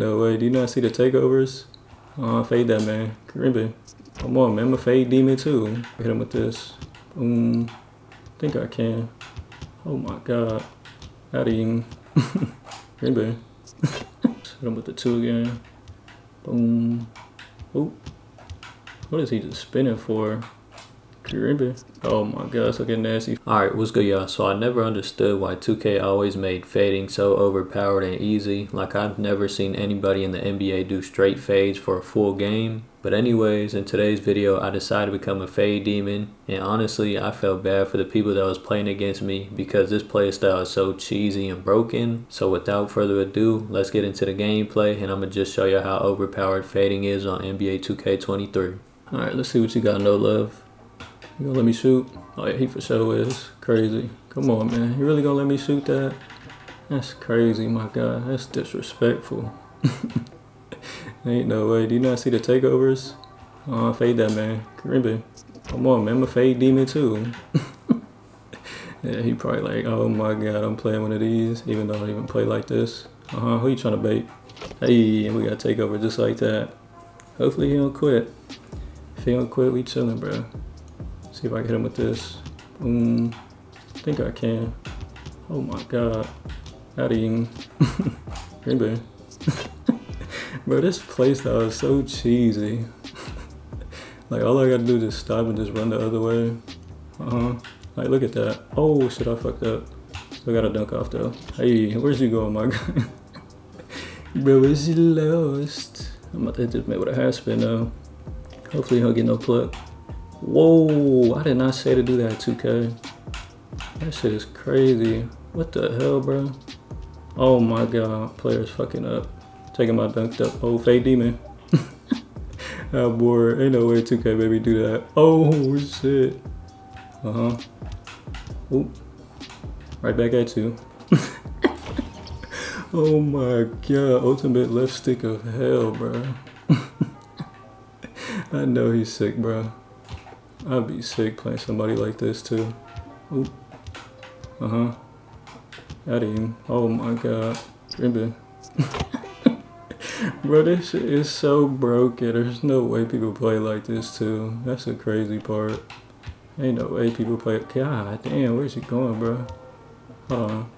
No way, do you not see the takeovers? Oh, fade that man. Karimbe. Come on, man. I'm a fade demon too. Hit him with this. Boom. think I can. Oh my god. How do you? Karimbe. Hit him with the two again. Boom. Oop. What is he just spinning for? Oh my it's looking nasty. Alright, what's good y'all? So I never understood why 2K always made fading so overpowered and easy. Like I've never seen anybody in the NBA do straight fades for a full game. But anyways, in today's video, I decided to become a fade demon. And honestly, I felt bad for the people that was playing against me because this playstyle is so cheesy and broken. So without further ado, let's get into the gameplay and I'm going to just show you how overpowered fading is on NBA 2K23. Alright, let's see what you got, no love. You gonna let me shoot? Oh yeah, he for sure is. Crazy. Come on, man. You really gonna let me shoot that? That's crazy, my God. That's disrespectful. Ain't no way. Do you not see the takeovers? Oh, fade that, man. Karimbe. Come on, man. I'm a fade demon, too. yeah, he probably like, oh my God, I'm playing one of these, even though I don't even play like this. Uh-huh, who you trying to bait? Hey, we got takeover just like that. Hopefully he don't quit. If he don't quit, we chilling, bro. See if I can hit him with this. Boom. I think I can. Oh my god. Adding. Green Bay. Bro, this playstyle is so cheesy. like, all I gotta do is just stop and just run the other way. Uh-huh. Like, look at that. Oh, shit, I fucked up. Still gotta dunk off, though. Hey, where's you going, my guy? Bro, is he lost? I'm about to hit this man with a half spin, though. Hopefully he'll get no pluck. Whoa, I did not say to do that 2K. That shit is crazy. What the hell, bro? Oh my god, player's fucking up. Taking my dunked up. Oh, fade demon. oh boy, ain't no way 2K baby do that. Oh shit. Uh-huh. Oop. Right back at you. oh my god, ultimate left stick of hell, bro. I know he's sick, bro. I'd be sick playing somebody like this too. Oop. Uh-huh. Got. Oh my god. Ribbon. Bro, this shit is so broken. There's no way people play like this too. That's the crazy part. Ain't no way people play. God damn, where's he going, bro? Hold on.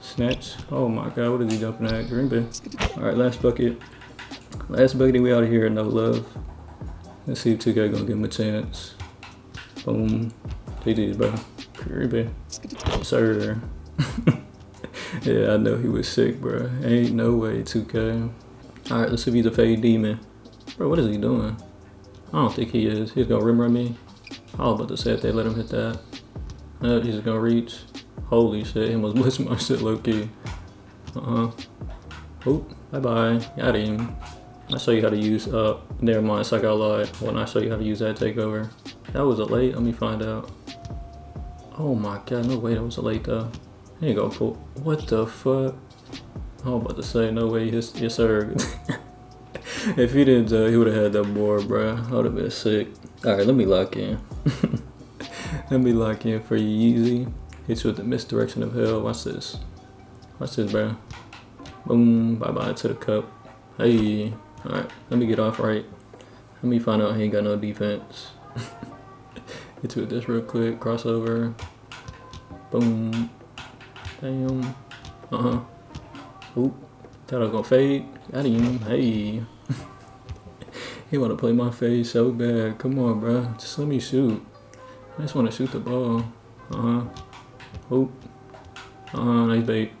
Snatch. Oh my god, what is he jumping at? Green bin. Alright, last bucket. Last bucket, we out of here. No love. Let's see if 2K gonna give him a chance. Boom. GG's, bro. Creepy. Sir. yeah, I know he was sick, bro. Ain't no way, 2K. Alright, let's see if he's a fade demon. Bro, what is he doing? I don't think he is. He's gonna rim run me. I was about to say if they let him hit that. No, he's gonna reach. Holy shit, he almost blitz my shit low key. Uh-huh. Oh, bye-bye. Got him. I show you how to use, uh, never mind, it's like I lied when I show you how to use that takeover. That was a late, let me find out. Oh my god, no way that was a late though. There you go, pull. What the fuck? I was about to say, no way, yes, yes sir. if he didn't, uh, he would have had that board, bro. I would have been sick. Alright, let me lock in. let me lock in for you easy. Hit you with the misdirection of hell. Watch this. Watch this, bro. Boom, bye-bye to the cup. Hey. Alright, let me get off right. Let me find out he ain't got no defense. get to this real quick, crossover. Boom. Damn. Uh-huh. Oop. Thought I was gonna fade. Got him. Hey. he wanna play my face so bad. Come on, bro. Just let me shoot. I just wanna shoot the ball. Uh-huh. Oop. Uh-huh, nice bait.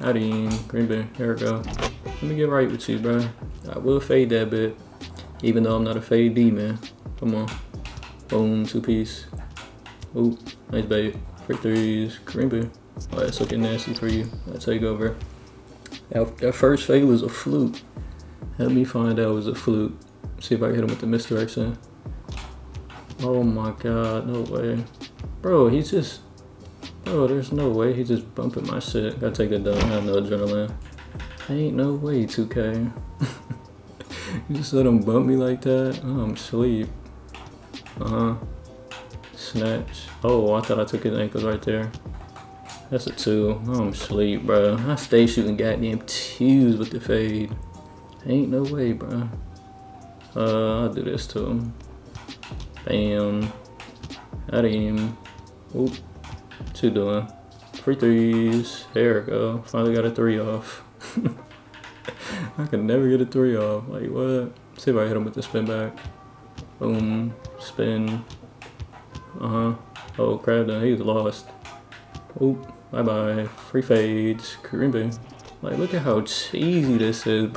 Him. Green Bay. Here we go. Let me get right with you, bro. I will fade that bit, even though I'm not a fade demon. Come on. Boom, two piece. Ooh, nice bait. For threes, cream Oh, that's looking nasty for you. I take over. That, that first fade was a fluke. Let me find out it was a fluke. See if I can hit him with the misdirection. Oh my god, no way. Bro, he's just... Bro, there's no way he's just bumping my shit. Gotta take that down. I have no adrenaline. Ain't no way, 2K. you just let him bump me like that? Oh, I'm asleep. Uh-huh. Snatch. Oh, I thought I took his ankles right there. That's a two. Oh, I'm asleep, bro. I stay shooting goddamn twos with the fade. Ain't no way, bro. Uh, I'll do this to him. Bam. At him. Oop. You doing? Free threes. There we go. Finally got a three off. I can never get a three off. Like, what? See if I hit him with the spin back. Boom. Spin. Uh-huh. Oh, crap, done. He's lost. Oop. Bye-bye. Free fades. Kareem Like, look at how cheesy this is,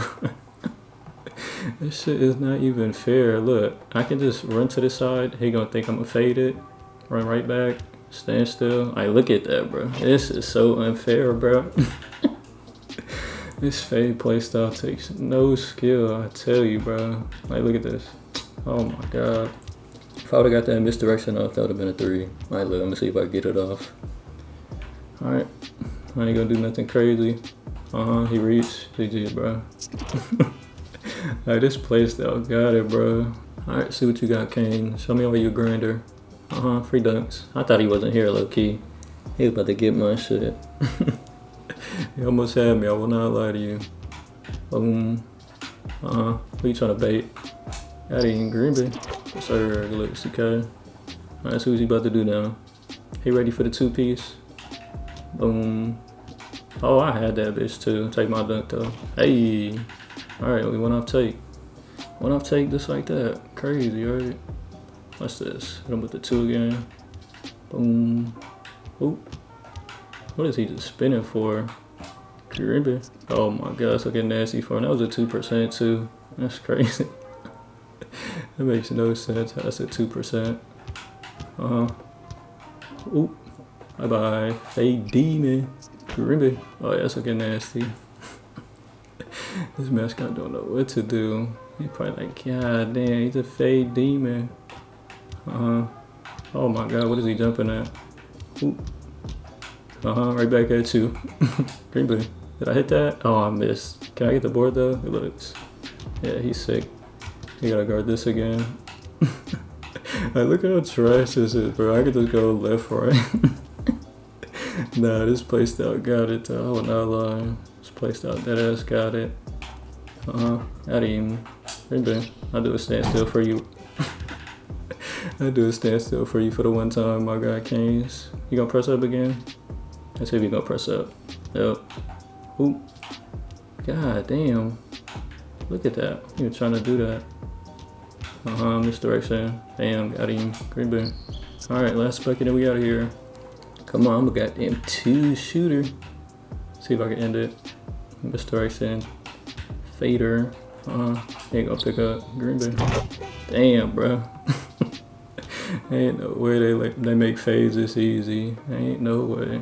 this shit is not even fair. Look, I can just run to the side. He gonna think I'm gonna fade it. Run right back. Stand still. I look at that, bro. This is so unfair, bro. this fade playstyle takes no skill, I tell you, bro. Like, look at this. Oh my god. If I would've got that misdirection off, that would've been a three. Alright, look, I'm gonna see if I get it off. Alright. I ain't gonna do nothing crazy. Uh-huh, he reached. GG, bro. Alright, this playstyle got it, bro. Alright, see what you got, Kane. Show me all your grinder. Uh-huh, free dunks. I thought he wasn't here, low-key. He was about to get my shit. he almost had me, I will not lie to you. Boom. Uh-huh, what you trying to bait? It in Green Bay. Sir. Looks okay. Alright, so what's he about to do now? He ready for the two-piece? Boom. Oh, I had that bitch too. Take my dunk though. Hey. Alright, we went off take. Went off take just like that. Crazy, right? What's this? Hit him with the two again. Boom. Oop. What is he just spinning for? Caribbean. Oh my god, it's looking nasty for him. That was a 2% too. That's crazy. that makes no sense. That's a 2%. Uh-huh. Oop. Bye-bye. Hey, demon. Caribbean. Oh yeah, that's looking nasty. this mascot don't know what to do. He probably like, God damn, he's a fade demon. Uh-huh. Oh my god, what is he jumping at? Uh-huh, right back at you. Green Bay. Did I hit that? Oh, I missed. Can I get the board though? It looks. Yeah, he's sick. You gotta guard this again. like, look how trash this is, bro. I could just go left, for right. nah, this playstyle got it, though. I will not lie. This playstyle dead ass got it. Uh-huh. I didn't even. Green Bay. I'll do a standstill for you. I do a standstill for you for the one time my guy Canes. You gonna press up again? Let's see if you gonna press up. Yep. Oop. God damn. Look at that. You were trying to do that. Uh-huh, misdirection. Damn, got him. Green bean. Alright, last bucket and we out of here. Come on, I'm a goddamn two shooter. See if I can end it. Misdirection. Fader. Uh-huh. Ain't gonna pick up. Green. Damn, bro. Ain't no way they they make fades easy. Ain't no way.